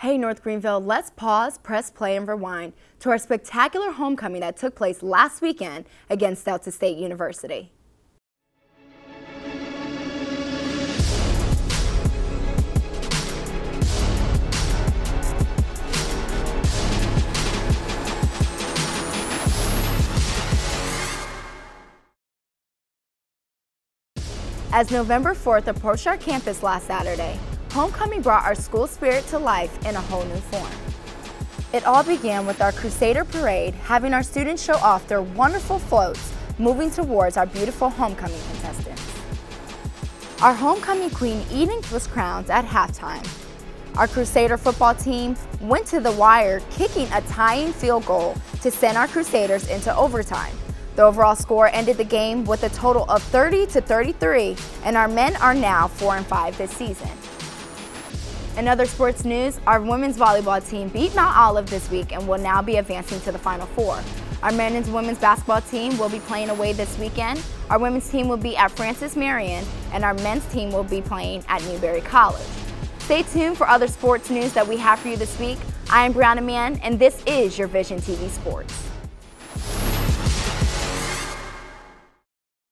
Hey North Greenville, let's pause, press play, and rewind to our spectacular homecoming that took place last weekend against Delta State University. As November 4th approached our campus last Saturday, Homecoming brought our school spirit to life in a whole new form. It all began with our Crusader Parade, having our students show off their wonderful floats, moving towards our beautiful homecoming contestants. Our homecoming queen Eden was crowned at halftime. Our Crusader football team went to the wire, kicking a tying field goal to send our Crusaders into overtime. The overall score ended the game with a total of 30 to 33, and our men are now 4 and 5 this season. In other sports news, our women's volleyball team beat Mount Olive this week and will now be advancing to the Final Four. Our men's and women's basketball team will be playing away this weekend. Our women's team will be at Francis Marion, and our men's team will be playing at Newberry College. Stay tuned for other sports news that we have for you this week. I am Briana Mann, and this is your Vision TV Sports.